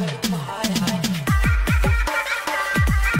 Mal.